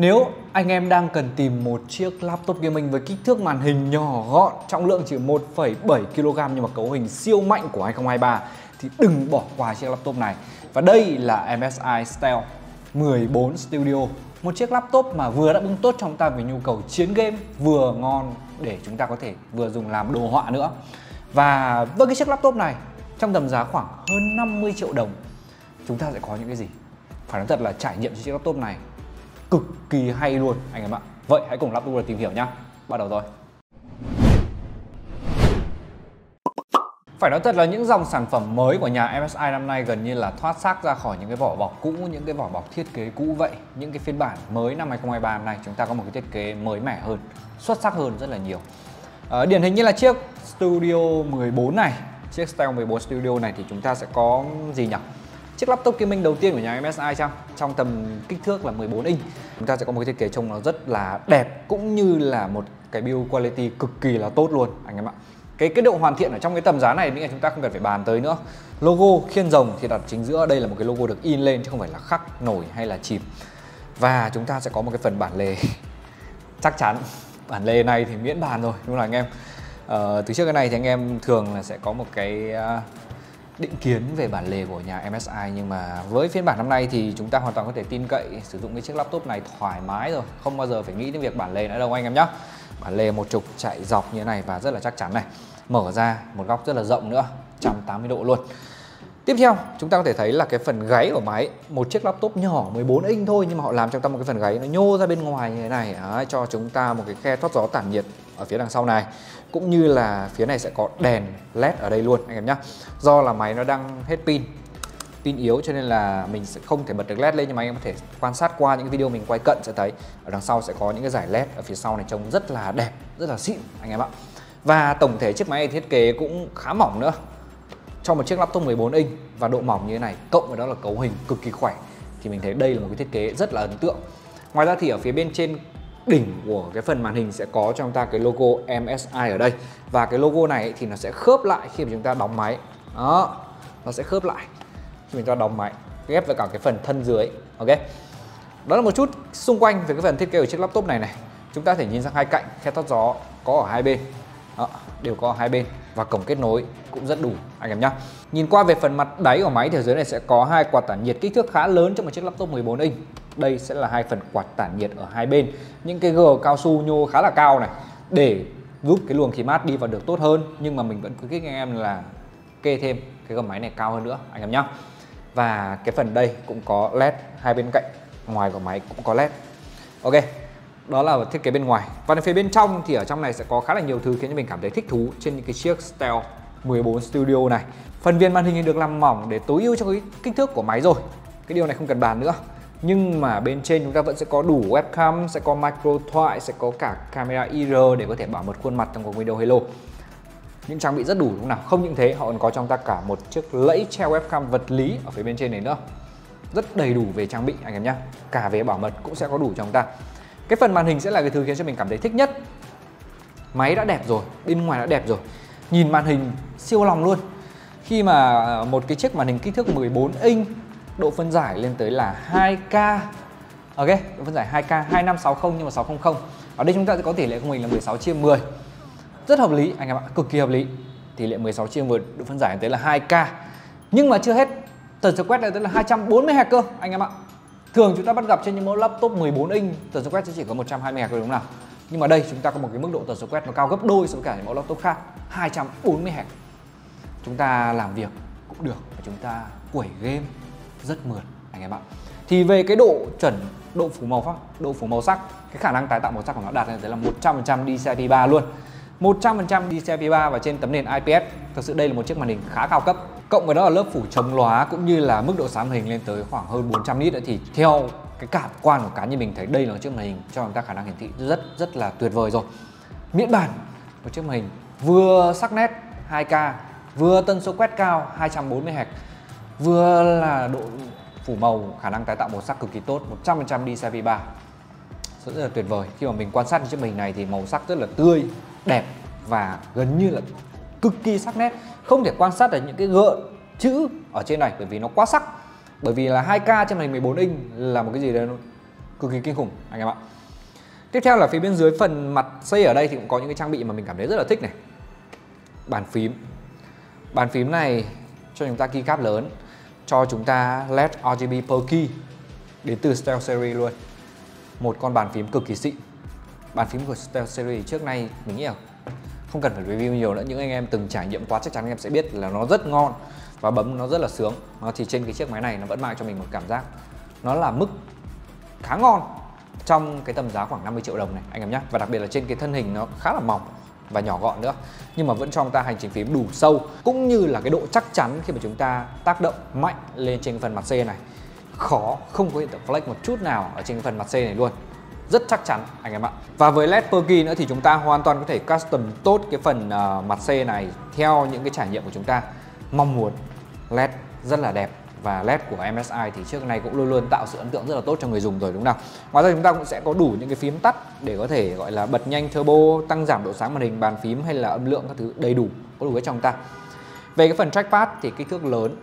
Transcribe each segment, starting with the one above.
Nếu anh em đang cần tìm một chiếc laptop gaming với kích thước màn hình nhỏ gọn, trọng lượng chỉ 1,7 kg nhưng mà cấu hình siêu mạnh của 2023 thì đừng bỏ qua chiếc laptop này. Và đây là MSI Stealth 14 Studio một chiếc laptop mà vừa đáp ứng tốt trong ta về nhu cầu chiến game vừa ngon để chúng ta có thể vừa dùng làm đồ họa nữa và với cái chiếc laptop này trong tầm giá khoảng hơn 50 triệu đồng chúng ta sẽ có những cái gì phải nói thật là trải nghiệm chiếc laptop này cực kỳ hay luôn anh em ạ vậy hãy cùng laptop tìm hiểu nhá bắt đầu rồi Phải nói thật là những dòng sản phẩm mới của nhà MSI năm nay gần như là thoát xác ra khỏi những cái vỏ bọc cũ, những cái vỏ bọc thiết kế cũ vậy. Những cái phiên bản mới năm 2023 năm nay chúng ta có một cái thiết kế mới mẻ hơn, xuất sắc hơn rất là nhiều. À, điển hình như là chiếc Studio 14 này, chiếc Style 14 Studio này thì chúng ta sẽ có gì nhỉ? Chiếc laptop gaming đầu tiên của nhà MSI chăng? Trong tầm kích thước là 14 inch. Chúng ta sẽ có một cái thiết kế trông nó rất là đẹp cũng như là một cái build quality cực kỳ là tốt luôn anh em ạ. Cái cái độ hoàn thiện ở trong cái tầm giá này nghĩ là chúng ta không cần phải bàn tới nữa. Logo khiên rồng thì đặt chính giữa đây là một cái logo được in lên chứ không phải là khắc nổi hay là chìm. Và chúng ta sẽ có một cái phần bản lề. Chắc chắn bản lề này thì miễn bàn rồi đúng không anh em? Ờ, từ trước cái này thì anh em thường là sẽ có một cái uh, định kiến về bản lề của nhà MSI nhưng mà với phiên bản năm nay thì chúng ta hoàn toàn có thể tin cậy sử dụng cái chiếc laptop này thoải mái rồi, không bao giờ phải nghĩ đến việc bản lề nữa đâu anh em nhé bản lề một trục chạy dọc như thế này và rất là chắc chắn này. Mở ra một góc rất là rộng nữa 180 độ luôn. Tiếp theo chúng ta có thể thấy là cái phần gáy của máy Một chiếc laptop nhỏ 14 inch thôi Nhưng mà họ làm cho chúng ta một cái phần gáy nó nhô ra bên ngoài như thế này à, Cho chúng ta một cái khe thoát gió tản nhiệt ở phía đằng sau này. Cũng như là phía này sẽ có đèn led ở đây luôn anh em nhé Do là máy nó đang hết pin pin yếu cho nên là mình sẽ không thể bật được led lên nhưng mà anh em có thể quan sát qua những video mình quay cận sẽ thấy. Ở đằng sau sẽ có những cái giải led ở phía sau này trông rất là đẹp rất là xịn anh em ạ. Và tổng thể chiếc máy này thiết kế cũng khá mỏng nữa cho một chiếc laptop 14 inch và độ mỏng như thế này cộng với đó là cấu hình cực kỳ khỏe thì mình thấy đây là một cái thiết kế rất là ấn tượng. Ngoài ra thì ở phía bên trên đỉnh của cái phần màn hình sẽ có cho chúng ta cái logo MSI ở đây. Và cái logo này thì nó sẽ khớp lại khi mà chúng ta đóng máy. Đó nó sẽ khớp lại khi mình ta đóng máy ghép với cả cái phần thân dưới ok? Đó là một chút xung quanh về cái phần thiết kế của chiếc laptop này này. Chúng ta thể nhìn sang hai cạnh khe thoát gió có ở hai bên. Đó, đều có ở hai bên và cổng kết nối cũng rất đủ, anh em nhé nhìn qua về phần mặt đáy của máy thì ở dưới này sẽ có hai quạt tản nhiệt kích thước khá lớn cho một chiếc laptop 14 inch. Đây sẽ là hai phần quạt tản nhiệt ở hai bên. Những cái gờ cao su nhô khá là cao này, để giúp cái luồng khí mát đi vào được tốt hơn. Nhưng mà mình vẫn khuyến khích anh em là kê thêm cái gầm máy này cao hơn nữa, anh em nhé và cái phần đây cũng có led hai bên cạnh, ngoài của máy cũng có led. Ok đó là thiết kế bên ngoài. Và phía bên trong thì ở trong này sẽ có khá là nhiều thứ khiến cho mình cảm thấy thích thú trên những cái chiếc Stealth 14 Studio này. Phần viền màn hình được làm mỏng để tối ưu cho cái kích thước của máy rồi. Cái điều này không cần bàn nữa. Nhưng mà bên trên chúng ta vẫn sẽ có đủ webcam, sẽ có micro thoại, sẽ có cả camera IR để có thể bảo mật khuôn mặt trong cuộc video Hello. Những trang bị rất đủ đúng không nào? Không những thế họ còn có trong ta cả một chiếc lẫy treo webcam vật lý ở phía bên trên này nữa. Rất đầy đủ về trang bị anh em nhé cả về bảo mật cũng sẽ có đủ trong ta cái phần màn hình sẽ là cái thứ khiến cho mình cảm thấy thích nhất. Máy đã đẹp rồi bên ngoài đã đẹp rồi. Nhìn màn hình siêu lòng luôn. Khi mà à, một cái chiếc màn hình kích thước 14 inch độ phân giải lên tới là 2K Ok, độ phân giải 2K 2560 nhưng mà 600 Ở đây chúng ta sẽ có tỷ lệ của mình là 16 chia 10 rất hợp lý anh em ạ cực kỳ hợp lý. Tỷ lệ 16 chia 10 độ phân giải tới là 2k nhưng mà chưa hết tần số quét lên tới là 240 Hz cơ anh em ạ thường chúng ta bắt gặp trên những mẫu laptop 14 inch, tần số quét sẽ chỉ có 120 Hz đúng không nào nhưng mà đây, chúng ta có một cái mức độ tần số quét nó cao gấp đôi so với cả những mẫu laptop khác 240 Hz chúng ta làm việc cũng được và chúng ta quẩy game rất mượt, anh em ạ thì về cái độ chuẩn, độ phủ màu sắc độ phủ màu sắc, cái khả năng tái tạo màu sắc của nó đạt lên tới là 100% DCI P3 luôn 100% DCI 3 và trên tấm nền IPS. Thực sự đây là một chiếc màn hình khá cao cấp. Cộng với đó là lớp phủ chống lóa cũng như là mức độ sáng hình lên tới khoảng hơn 400 nit nữa. Thì theo cái cảm quan của cá nhân mình thấy đây là một chiếc màn hình cho chúng ta khả năng hiển thị rất rất là tuyệt vời rồi. Miễn bản một chiếc màn hình vừa sắc nét 2K, vừa tần số quét cao 240 Hz, vừa là độ phủ màu khả năng tái tạo màu sắc cực kỳ tốt 100% DCI 3 rất là tuyệt vời. Khi mà mình quan sát chiếc màn hình này thì màu sắc rất là tươi đẹp và gần như là cực kỳ sắc nét. Không thể quan sát được những cái gợn chữ ở trên này, bởi vì nó quá sắc. Bởi vì là 2K trên màn hình 14 inch là một cái gì đấy cực kỳ kinh khủng, anh em ạ. Tiếp theo là phía bên dưới phần mặt xây ở đây thì cũng có những cái trang bị mà mình cảm thấy rất là thích này. Bàn phím. Bàn phím này cho chúng ta keycap lớn, cho chúng ta LED RGB per key đến từ Stealth Series luôn. Một con bàn phím cực kỳ xịn. Bàn phím của Stealth Series trước nay mình nghĩ là không cần phải review nhiều nữa, những anh em từng trải nghiệm quá chắc chắn anh em sẽ biết là nó rất ngon và bấm nó rất là sướng. Nó thì trên cái chiếc máy này nó vẫn mang cho mình một cảm giác nó là mức khá ngon trong cái tầm giá khoảng 50 triệu đồng này, anh em nhé và đặc biệt là trên cái thân hình nó khá là mỏng và nhỏ gọn nữa. Nhưng mà vẫn cho chúng ta hành trình phím đủ sâu, cũng như là cái độ chắc chắn khi mà chúng ta tác động mạnh lên trên phần mặt C này. Khó, không có hiện tượng flex một chút nào ở trên phần mặt C này luôn rất chắc chắn anh em ạ. Và với led Perky nữa thì chúng ta hoàn toàn có thể custom tốt cái phần uh, mặt C này theo những cái trải nghiệm của chúng ta. Mong muốn led rất là đẹp và led của MSI thì trước nay cũng luôn luôn tạo sự ấn tượng rất là tốt cho người dùng rồi đúng không nào? Ngoài ra chúng ta cũng sẽ có đủ những cái phím tắt để có thể gọi là bật nhanh turbo tăng giảm độ sáng màn hình bàn phím hay là âm lượng các thứ đầy đủ có đủ cái trong ta. Về cái phần trackpad thì kích thước lớn.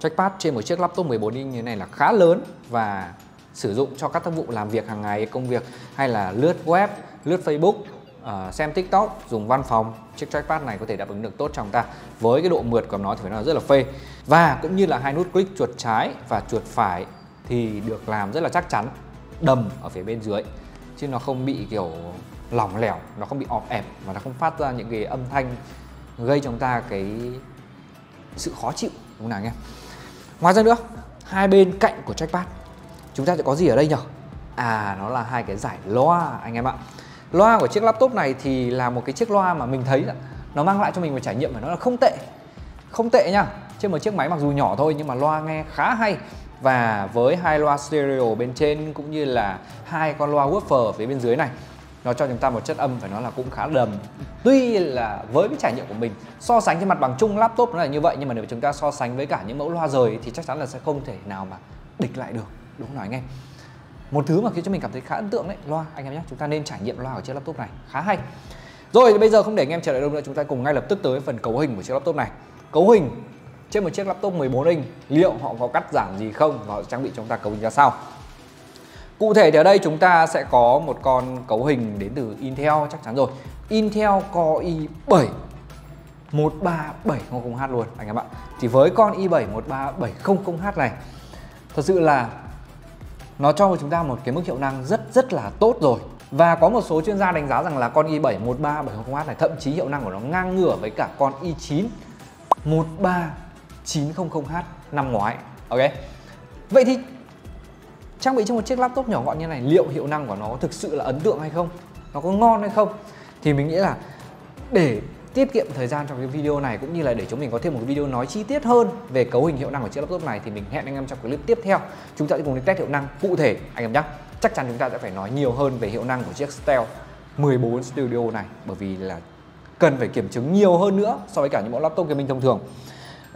Trackpad trên một chiếc laptop 14 inch như thế này là khá lớn và sử dụng cho các tác vụ làm việc hàng ngày công việc hay là lướt web lướt facebook uh, xem tiktok dùng văn phòng. Chiếc trackpad này có thể đáp ứng được tốt trong ta với cái độ mượt của nó thì phải nói là rất là phê. Và cũng như là hai nút click chuột trái và chuột phải thì được làm rất là chắc chắn đầm ở phía bên dưới. Chứ nó không bị kiểu lỏng lẻo nó không bị ọp ẹp và nó không phát ra những cái âm thanh gây cho chúng ta cái sự khó chịu. Đúng không nào nhé? Ngoài ra nữa hai bên cạnh của trackpad chúng ta sẽ có gì ở đây nhỉ? À nó là hai cái giải loa, anh em ạ. Loa của chiếc laptop này thì là một cái chiếc loa mà mình thấy nó mang lại cho mình một trải nghiệm phải nói là không tệ. Không tệ nha. Trên một chiếc máy mặc dù nhỏ thôi nhưng mà loa nghe khá hay. Và với hai loa stereo bên trên cũng như là hai con loa woofer ở phía bên dưới này, nó cho chúng ta một chất âm phải nói là cũng khá đầm. Tuy là với cái trải nghiệm của mình, so sánh trên mặt bằng chung laptop nó là như vậy nhưng mà nếu chúng ta so sánh với cả những mẫu loa rời thì chắc chắn là sẽ không thể nào mà địch lại được đúng không anh em. Một thứ mà khiến cho mình cảm thấy khá ấn tượng đấy loa, anh em nhé, chúng ta nên trải nghiệm loa ở chiếc laptop này. Khá hay. Rồi bây giờ không để anh em chờ đợi đâu nữa, chúng ta cùng ngay lập tức tới phần cấu hình của chiếc laptop này. Cấu hình trên một chiếc laptop 14 inch, liệu họ có cắt giảm gì không và họ trang bị cho chúng ta cấu hình ra sao? Cụ thể thì ở đây chúng ta sẽ có một con cấu hình đến từ Intel, chắc chắn rồi. Intel Core i7 13700H luôn, anh em ạ. Thì với con i7 13700H này, Thật sự là nó cho chúng ta một cái mức hiệu năng rất rất là tốt rồi. Và có một số chuyên gia đánh giá rằng là con i7 13700H này thậm chí hiệu năng của nó ngang ngửa với cả con i9 13900H năm ngoái, ok? Vậy thì trang bị trong một chiếc laptop nhỏ gọn như này, liệu hiệu năng của nó thực sự là ấn tượng hay không? Nó có ngon hay không? Thì mình nghĩ là để tiết kiệm thời gian trong cái video này cũng như là để chúng mình có thêm một cái video nói chi tiết hơn về cấu hình hiệu năng của chiếc laptop này thì mình hẹn anh em trong clip tiếp theo. Chúng ta sẽ cùng đi test hiệu năng cụ thể, anh em nhé. Chắc chắn chúng ta sẽ phải nói nhiều hơn về hiệu năng của chiếc Stealth 14 Studio này, bởi vì là cần phải kiểm chứng nhiều hơn nữa so với cả những mẫu laptop gaming thông thường.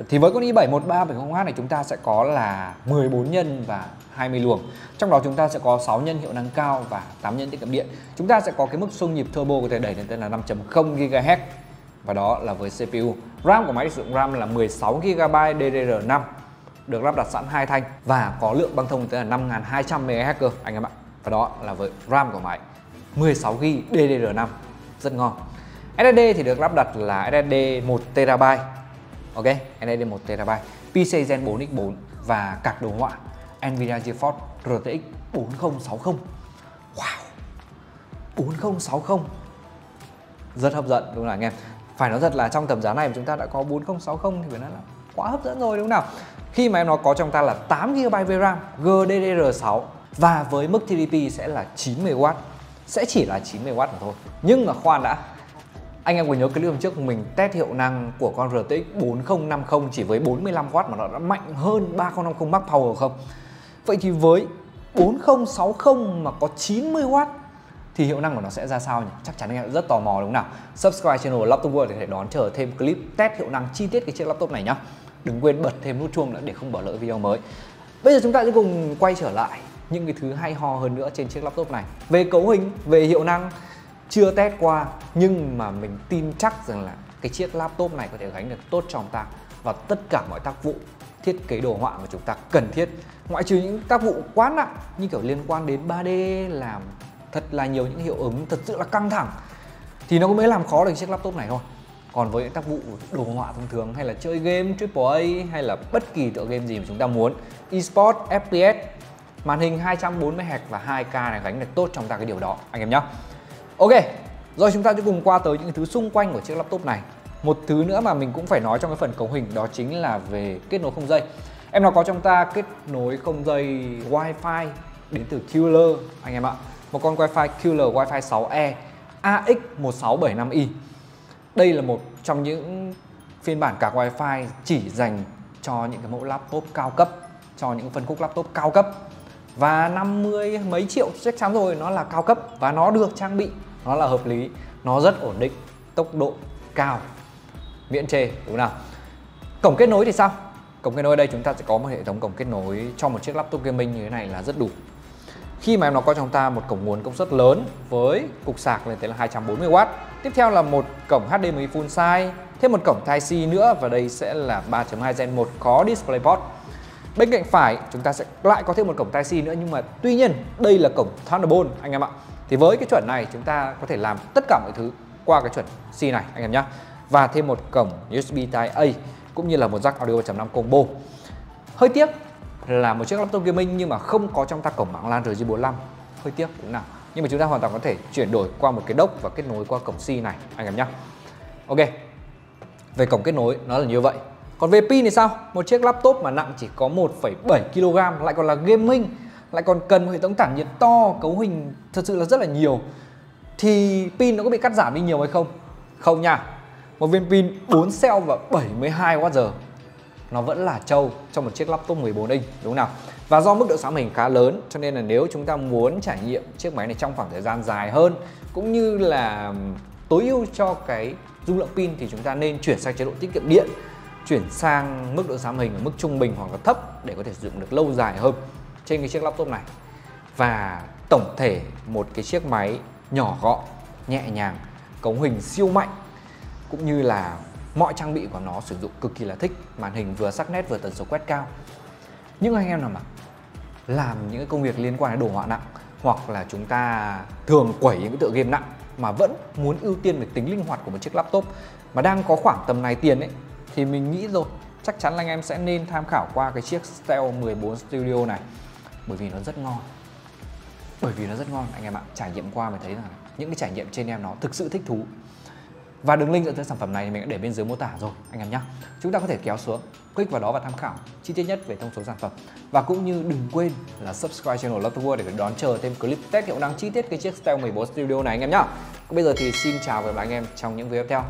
Thì với con i7 13700H này chúng ta sẽ có là 14 nhân và 20 luồng. Trong đó chúng ta sẽ có 6 nhân hiệu năng cao và 8 nhân tiết kiệm điện. Chúng ta sẽ có cái mức xung nhịp turbo có thể đẩy lên tới là 5.0 GHz và đó là với CPU. RAM của máy sử dụng RAM là 16GB DDR5 được lắp đặt sẵn hai thanh và có lượng băng thông tới là 5200 MHz cơ anh em ạ. Và đó là với RAM của máy 16GB DDR5 rất ngon. SSD thì được lắp đặt là SSD 1TB. Ok, SSD 1TB. PCIe Gen 4X4 và card đồ họa Nvidia GeForce RTX 4060. Wow. 4060 rất hấp dẫn đúng không anh em phải nói thật là trong tầm giá này mà chúng ta đã có 4060 thì phải nói là quá hấp dẫn rồi, đúng không nào? Khi mà em nó có trong ta là 8GB RAM GDDR6 và với mức TDP sẽ là 90W sẽ chỉ là 90W mà thôi. Nhưng mà khoan đã, anh em có nhớ clip hôm trước mình test hiệu năng của con RTX 4050 chỉ với 45W mà nó đã mạnh hơn 3050 Max Power không? Vậy thì với 4060 mà có 90W thì hiệu năng của nó sẽ ra sao nhỉ? Chắc chắn anh em rất tò mò đúng không nào? Subscribe channel Laptop World để thể đón chờ thêm clip test hiệu năng chi tiết cái chiếc laptop này nhá. Đừng quên bật thêm nút chuông nữa để không bỏ lỡ video mới. Bây giờ chúng ta sẽ cùng quay trở lại những cái thứ hay ho hơn nữa trên chiếc laptop này. Về cấu hình, về hiệu năng chưa test qua nhưng mà mình tin chắc rằng là cái chiếc laptop này có thể gánh được tốt cho chúng ta và tất cả mọi tác vụ thiết kế đồ họa mà chúng ta cần thiết ngoại trừ những tác vụ quá nặng như kiểu liên quan đến 3D làm thật là nhiều những hiệu ứng thật sự là căng thẳng, thì nó cũng mới làm khó được chiếc laptop này thôi. Còn với những tác vụ đồ họa thông thường hay là chơi game AAA hay là bất kỳ tựa game gì mà chúng ta muốn, esports FPS màn hình 240Hz và 2K này gánh được tốt trong ta cái điều đó, anh em nhé Ok, rồi chúng ta sẽ cùng qua tới những thứ xung quanh của chiếc laptop này. Một thứ nữa mà mình cũng phải nói trong cái phần cấu hình đó chính là về kết nối không dây. Em nó có trong ta kết nối không dây Wi-Fi đến từ Killer anh em ạ một con Wi-Fi Killer Wi-Fi 6E AX1675i đây là một trong những phiên bản card Wi-Fi chỉ dành cho những cái mẫu laptop cao cấp, cho những phân khúc laptop cao cấp. Và 50 mấy triệu chắc chắn rồi, nó là cao cấp và nó được trang bị, nó là hợp lý, nó rất ổn định, tốc độ cao. Miễn chê, đúng không nào? Cổng kết nối thì sao? Cổng kết nối ở đây, chúng ta sẽ có một hệ thống cổng kết nối cho một chiếc laptop gaming như thế này là rất đủ khi mà em nó có trong ta một cổng nguồn công suất lớn với cục sạc lên tới là 240W tiếp theo là một cổng HDMI full size, thêm một cổng Type-C nữa và đây sẽ là 3.2 Gen 1 có DisplayPort Bên cạnh phải, chúng ta sẽ lại có thêm một cổng Type-C nữa, nhưng mà tuy nhiên đây là cổng Thunderbolt, anh em ạ. Thì với cái chuẩn này chúng ta có thể làm tất cả mọi thứ qua cái chuẩn C này, anh em nhé. Và thêm một cổng USB Type-A cũng như là một jack audio 3.5 combo. Hơi tiếc là một chiếc laptop gaming nhưng mà không có trong ta cổng mạng LAN RJ45. Hơi tiếc cũng nào. Nhưng mà chúng ta hoàn toàn có thể chuyển đổi qua một cái dock và kết nối qua cổng C này anh em nhé. Ok. Về cổng kết nối nó là như vậy còn về pin thì sao? Một chiếc laptop mà nặng chỉ có 1,7 kg lại còn là gaming lại còn cần một hệ thống tản nhiệt to, cấu hình thật sự là rất là nhiều thì pin nó có bị cắt giảm đi nhiều hay không? Không nha. Một viên pin 4 cell và 72 Wh nó vẫn là trâu trong một chiếc laptop 14 inch, đúng không nào? Và do mức độ sáng hình khá lớn, cho nên là nếu chúng ta muốn trải nghiệm chiếc máy này trong khoảng thời gian dài hơn, cũng như là tối ưu cho cái dung lượng pin thì chúng ta nên chuyển sang chế độ tiết kiệm điện, chuyển sang mức độ giảm hình ở mức trung bình hoặc là thấp để có thể sử dụng được lâu dài hơn trên cái chiếc laptop này và tổng thể một cái chiếc máy nhỏ gọn, nhẹ nhàng, cấu hình siêu mạnh, cũng như là mọi trang bị của nó sử dụng cực kỳ là thích, màn hình vừa sắc nét vừa tần số quét cao. Những anh em nào mà làm những công việc liên quan đến đồ họa nặng, hoặc là chúng ta thường quẩy những cái tựa game nặng mà vẫn muốn ưu tiên về tính linh hoạt của một chiếc laptop mà đang có khoảng tầm này tiền ấy, thì mình nghĩ rồi, chắc chắn là anh em sẽ nên tham khảo qua cái chiếc Steel 14 Studio này. Bởi vì nó rất ngon. Bởi vì nó rất ngon, anh em ạ. Trải nghiệm qua mới thấy rằng những cái trải nghiệm trên em nó thực sự thích thú và đường link dẫn tới sản phẩm này thì mình đã để bên dưới mô tả rồi, anh em nhé chúng ta có thể kéo xuống, click vào đó và tham khảo chi tiết nhất về thông số sản phẩm. Và cũng như đừng quên là subscribe channel Love World để đón chờ thêm clip test hiệu năng chi tiết cái chiếc Style 14 Studio này, anh em nhé bây giờ thì xin chào và hẹn gặp lại anh em trong những video tiếp theo.